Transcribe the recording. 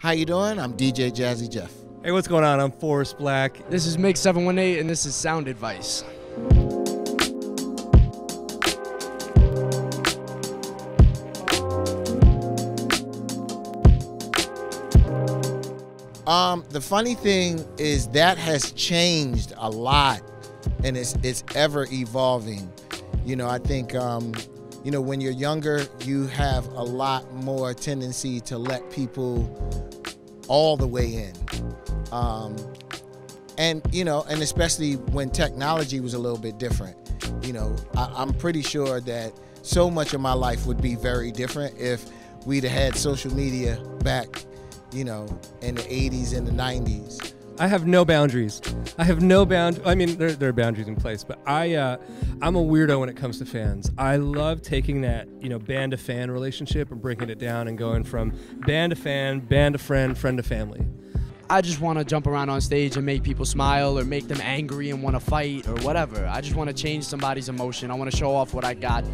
How you doing? I'm DJ Jazzy Jeff. Hey, what's going on? I'm Forest Blakk. This is Mick 718 and this is Sound Advice. Um, the funny thing is that has changed a lot, and it's it's ever evolving. You know, I think um, you know when you're younger, you have a lot more tendency to let people all the way in. Um, and you know, and especially when technology was a little bit different. You know, I, I'm pretty sure that so much of my life would be very different if we'd have had social media back, you know, in the 80s and the 90s. I have no boundaries. I have no bound. I mean, there, there are boundaries in place, but I, uh, I'm a weirdo when it comes to fans. I love taking that, you know, band to fan relationship and breaking it down and going from band to fan, band to friend, friend to family. I just want to jump around on stage and make people smile or make them angry and want to fight or whatever. I just want to change somebody's emotion. I want to show off what I got.